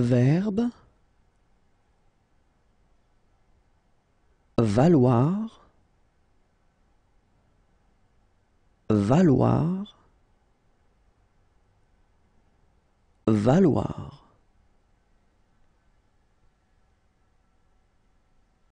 Verbe. Valoir. Valoir. Valoir.